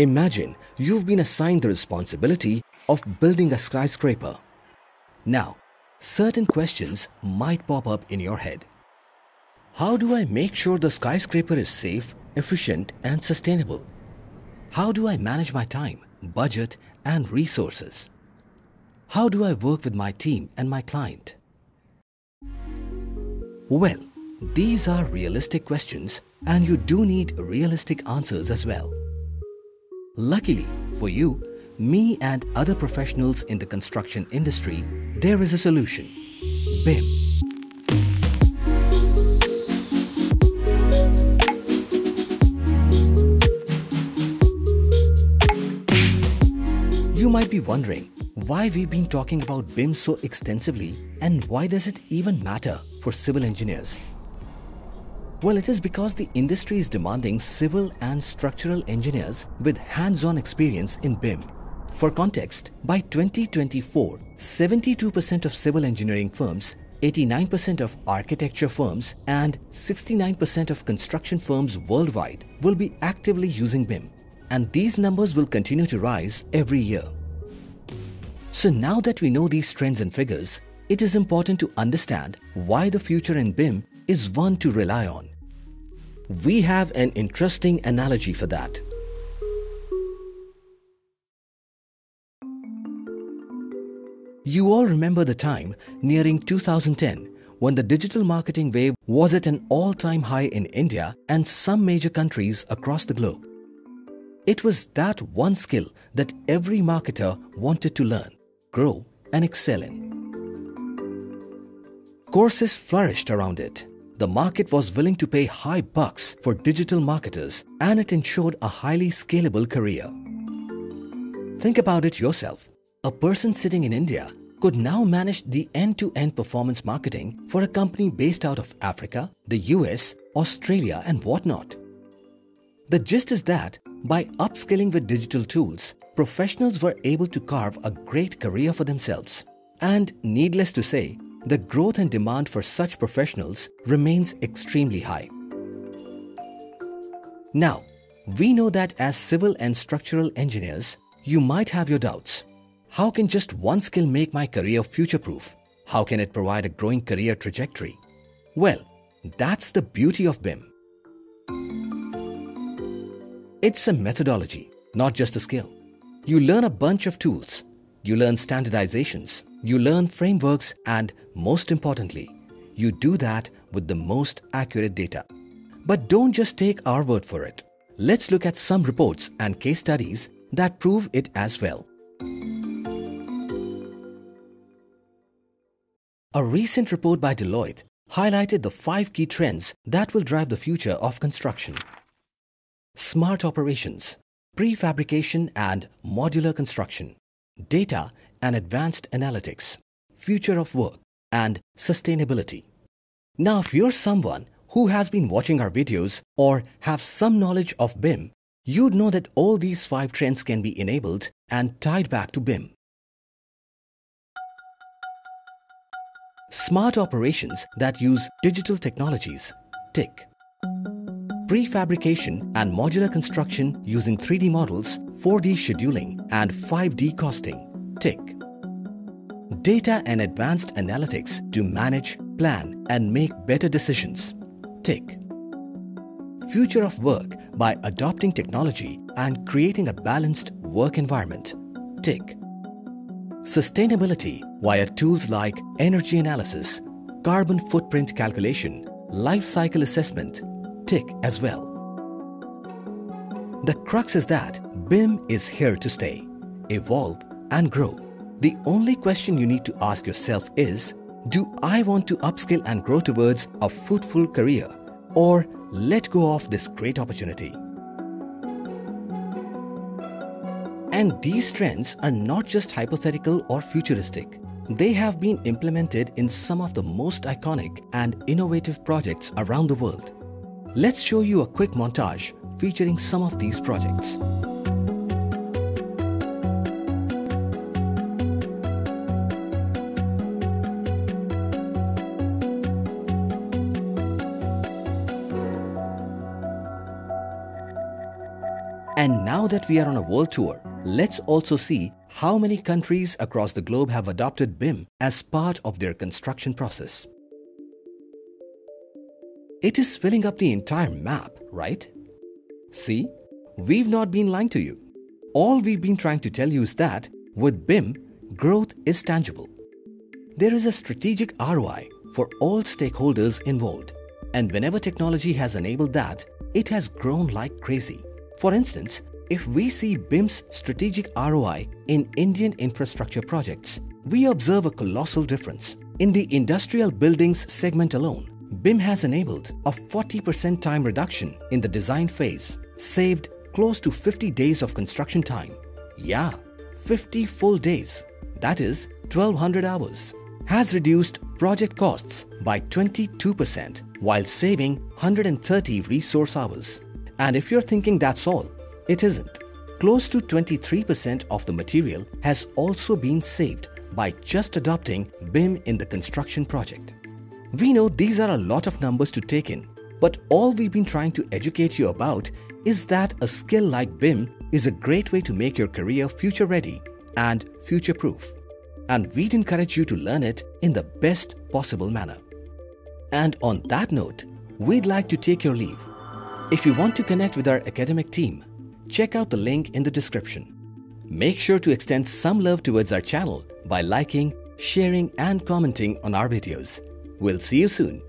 Imagine you've been assigned the responsibility of building a skyscraper. Now, certain questions might pop up in your head. How do I make sure the skyscraper is safe, efficient and sustainable? How do I manage my time, budget and resources? How do I work with my team and my client? Well, these are realistic questions and you do need realistic answers as well. Luckily for you, me and other professionals in the construction industry, there is a solution. BIM. You might be wondering why we've been talking about BIM so extensively and why does it even matter for civil engineers? Well, it is because the industry is demanding civil and structural engineers with hands-on experience in BIM. For context, by 2024, 72% of civil engineering firms, 89% of architecture firms and 69% of construction firms worldwide will be actively using BIM. And these numbers will continue to rise every year. So now that we know these trends and figures, it is important to understand why the future in BIM is one to rely on. We have an interesting analogy for that. You all remember the time nearing 2010 when the digital marketing wave was at an all-time high in India and some major countries across the globe. It was that one skill that every marketer wanted to learn, grow and excel in. Courses flourished around it. The market was willing to pay high bucks for digital marketers and it ensured a highly scalable career. Think about it yourself. A person sitting in India could now manage the end-to-end performance marketing for a company based out of Africa, the US, Australia and whatnot. The gist is that by upskilling with digital tools, professionals were able to carve a great career for themselves. And needless to say, the growth and demand for such professionals remains extremely high. Now, we know that as civil and structural engineers, you might have your doubts. How can just one skill make my career future-proof? How can it provide a growing career trajectory? Well, that's the beauty of BIM. It's a methodology, not just a skill. You learn a bunch of tools. You learn standardizations. You learn frameworks and most importantly, you do that with the most accurate data. But don't just take our word for it. Let's look at some reports and case studies that prove it as well. A recent report by Deloitte highlighted the five key trends that will drive the future of construction. Smart operations, prefabrication and modular construction, data and advanced analytics, future of work, and sustainability. Now, if you're someone who has been watching our videos or have some knowledge of BIM, you'd know that all these five trends can be enabled and tied back to BIM. Smart operations that use digital technologies. Tick. Prefabrication and modular construction using 3D models, 4D scheduling and 5D costing. Tick. Data and advanced analytics to manage, plan and make better decisions. Tick. Future of work by adopting technology and creating a balanced work environment. Tick. Sustainability via tools like energy analysis, carbon footprint calculation, life cycle assessment, tick as well. The crux is that BIM is here to stay, evolve and grow. The only question you need to ask yourself is, do I want to upskill and grow towards a fruitful career or let go of this great opportunity? And these trends are not just hypothetical or futuristic. They have been implemented in some of the most iconic and innovative projects around the world. Let's show you a quick montage featuring some of these projects. And now that we are on a world tour, let's also see how many countries across the globe have adopted BIM as part of their construction process. It is filling up the entire map, right? See, we've not been lying to you. All we've been trying to tell you is that with BIM, growth is tangible. There is a strategic ROI for all stakeholders involved. And whenever technology has enabled that, it has grown like crazy. For instance, if we see BIM's strategic ROI in Indian infrastructure projects, we observe a colossal difference. In the industrial buildings segment alone, BIM has enabled a 40% time reduction in the design phase, saved close to 50 days of construction time. Yeah, 50 full days. That is 1200 hours has reduced project costs by 22% while saving 130 resource hours. And if you're thinking that's all, it isn't. Close to 23% of the material has also been saved by just adopting BIM in the construction project. We know these are a lot of numbers to take in, but all we've been trying to educate you about is that a skill like BIM is a great way to make your career future ready and future proof and we'd encourage you to learn it in the best possible manner. And on that note, we'd like to take your leave. If you want to connect with our academic team, check out the link in the description. Make sure to extend some love towards our channel by liking, sharing and commenting on our videos. We'll see you soon.